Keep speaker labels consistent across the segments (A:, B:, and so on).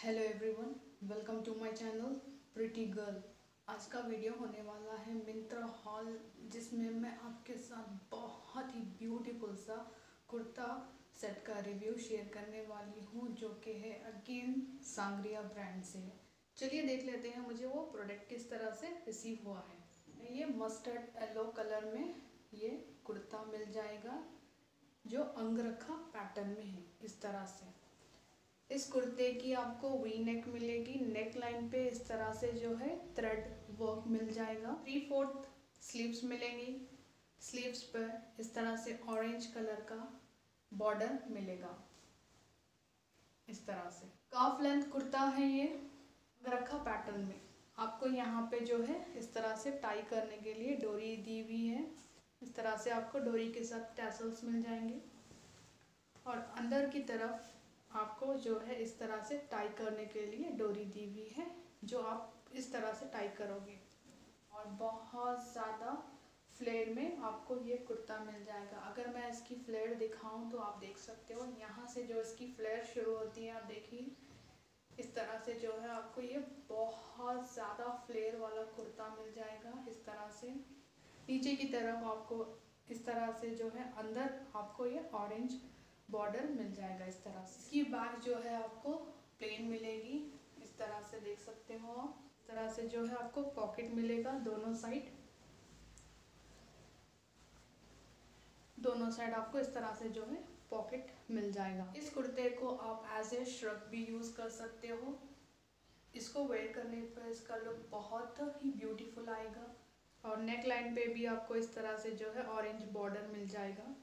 A: Hello everyone welcome to my channel pretty girl आज का video होने वाला है मिंत्रा हॉल, जिसमें मैं आपके साथ बहुत ही ब्यूटीफुल सा कुर्ता सेट का रिव्यू शेयर करने वाली हूँ, जो कि है अगेन सांग्रिया ब्रांड से। चलिए देख लेते हैं मुझे वो प्रोडक्ट किस तरह से रिसीव हुआ है। ये मस्टर्ड येलो कलर में ये कुर्ता मिल जाएगा, जो अंगरखा पैटर्न में है, इस तरह से। इस कुर्ते की आपको वी नेक मिलेगी। नेक लाइन पे इस तरह से जो है थ्रेड वर्क मिल जाएगा। थ्री फोर्थ स्लीव्स मिलेंगी। स्लीव्स पर इस तरह से ऑरेंज कलर का बॉर्डर मिलेगा। इस तरह से। काफ लेंथ कुर्ता है ये, रखा पैटर्न में। आपको यहाँ पे जो है इस तरह से टाई करने के लिए डोरी दी हुई है। इस तरह से आपको डोरी के साथ टैसल्स मिल जाएँगे। और अंदर की तरफ़ आपको जो है इस तरह से टाई करने के लिए डोरी दी हुई है, जो आप इस तरह से टाई करोगे। और बहुत ज़्यादा फ्लेयर में आपको ये कुर्ता मिल जाएगा। अगर मैं इसकी फ्लेयर दिखाऊँ तो आप देख सकते हो, यहाँ से जो इसकी फ्लेयर शुरू होती है, आप देखिए, इस तरह से जो है आपको ये बहुत ज़्यादा फ्लेयर वाला कुर्ता मिल जाएगा इस तरह से। नीचे की तरफ़ आपको इस तरह से जो है अंदर आपको ये ऑरेंज बॉर्डर मिल जाएगा इस तरह से। इसकी बैक जो है आपको प्लेन मिलेगी, इस तरह से देख सकते हो इस तरह से जो है आपको पॉकेट मिलेगा दोनों साइड दोनों साइड आपको इस तरह से जो है पॉकेट मिल जाएगा। इस कुर्ते को आप एज ए श्रक भी यूज़ कर सकते हो। इसको वेयर करने पर इसका लुक बहुत ही ब्यूटीफुल आएगा। और नेक लाइन पे भी आपको इस तरह से जो है ऑरेंज बॉर्डर मिल जाएगा।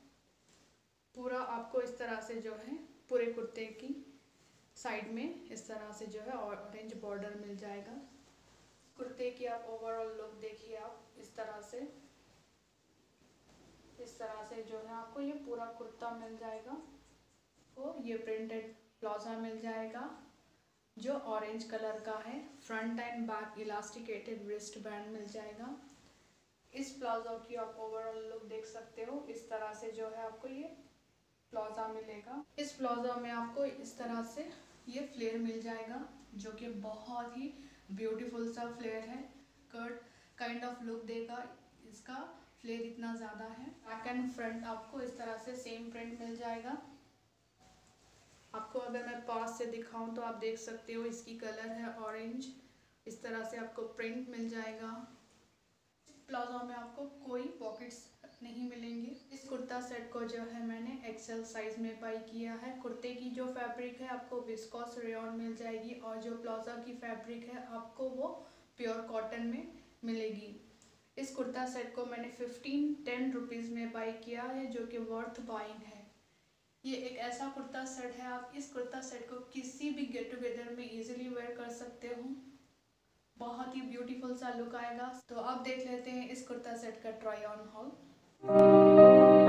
A: पूरा आपको इस तरह से जो है, पूरे कुर्ते की साइड में इस तरह से जो है ऑरेंज बॉर्डर मिल जाएगा। कुर्ते की आप ओवरऑल लुक देखिए आप, इस तरह से। इस तरह से जो है आपको ये पूरा कुर्ता मिल जाएगा और ये प्रिंटेड प्लाजा मिल जाएगा, जो ऑरेंज कलर का है। Front and back elasticated wrist band मिल जाएगा। इस प्लाजो की आप ओवरऑल लुक देख सकते हो। इस तरह से जो है आपको ये प्लाजा मिलेगा। इस प्लाजा में आपको इस तरह से ये फ्लेयर मिल जाएगा, जो कि बहुत ही ब्यूटीफुल सा फ्लेयर है। कर्ट काइंड ऑफ़ लुक देगा, इसका फ्लेयर इतना ज़्यादा है। बैक एंड फ्रंट आपको इस तरह से सेम प्रिंट मिल जाएगा। आपको अगर मैं पास से दिखाऊँ तो आप देख सकते हो इसकी कलर है ऑरेंज इस तरह से आपको प्रिंट मिल जाएगा। प्लाजो में आपको कोई पॉकेट्स नहीं मिलेंगे। इस कुर्ता सेट को जो है मैंने एक्सेल साइज़ में बाई किया है। कुर्ते की जो फैब्रिक है, आपको विस्कॉस रेन मिल जाएगी और जो प्लाजा की फैब्रिक है, आपको वो प्योर कॉटन में मिलेगी। इस कुर्ता सेट को मैंने फिफ्टीन टेन रुपीज़ में बाई किया है, जो कि वर्थ बाइंग है। ये एक ऐसा कुर्ता सेट है, आप इस कुर्ता सेट को किसी भी गेट टुगेदर में इजीली वेयर कर सकते हो। बहुत ही ब्यूटीफुल सा लुक आएगा। तो आप देख लेते हैं इस कुर्ता सेट का ट्राई ऑन हॉल Música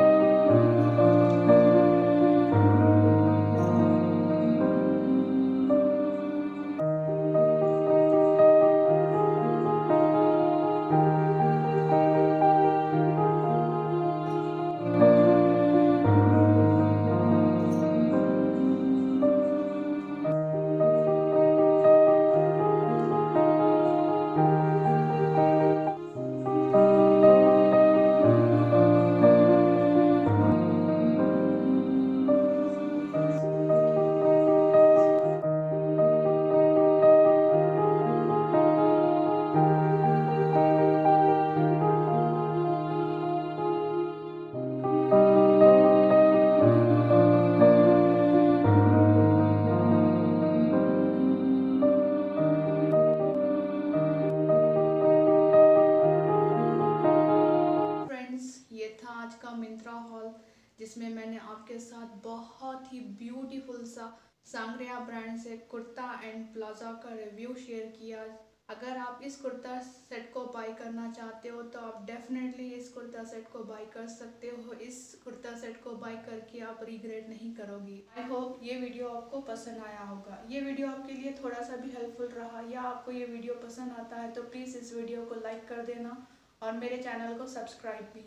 A: जिसमें मैंने आपके साथ बहुत ही ब्यूटीफुल सा सांग्रिया ब्रांड से कुर्ता एंड प्लाजा का रिव्यू शेयर किया। अगर आप इस कुर्ता सेट को बाई करना चाहते हो तो आप डेफिनेटली इस कुर्ता सेट को बाई कर सकते हो। इस कुर्ता सेट को बाई करके आप रिग्रेट नहीं करोगी। आई होप ये वीडियो आपको पसंद आया होगा। ये वीडियो आपके लिए थोड़ा सा भी हेल्पफुल रहा या आपको ये वीडियो पसंद आता है तो प्लीज़ इस वीडियो को लाइक कर देना और मेरे चैनल को सब्सक्राइब भी।